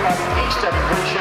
East of the vision.